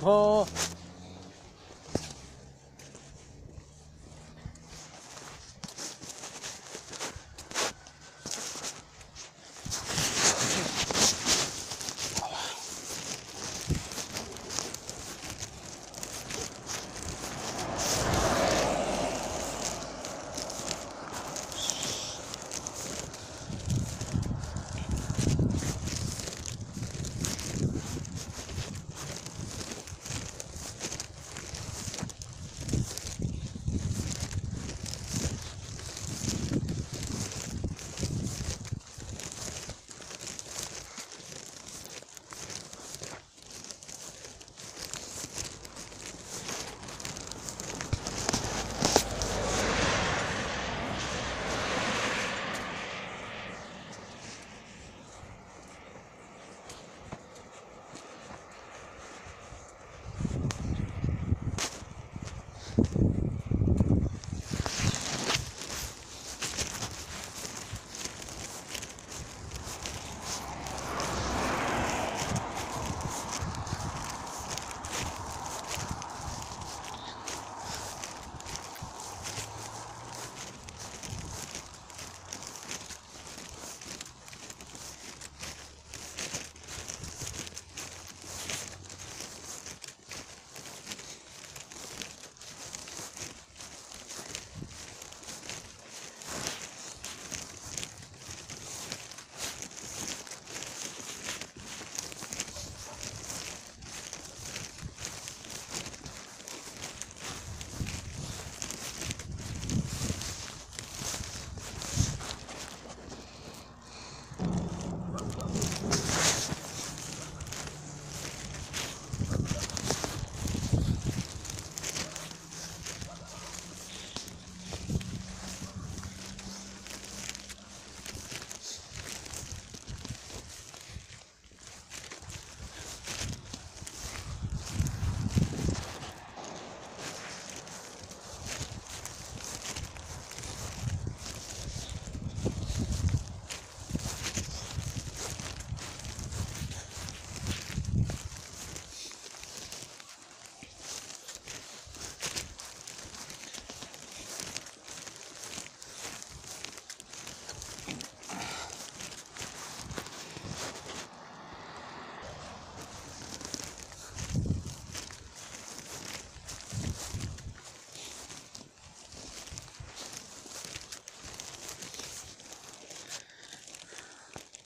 こう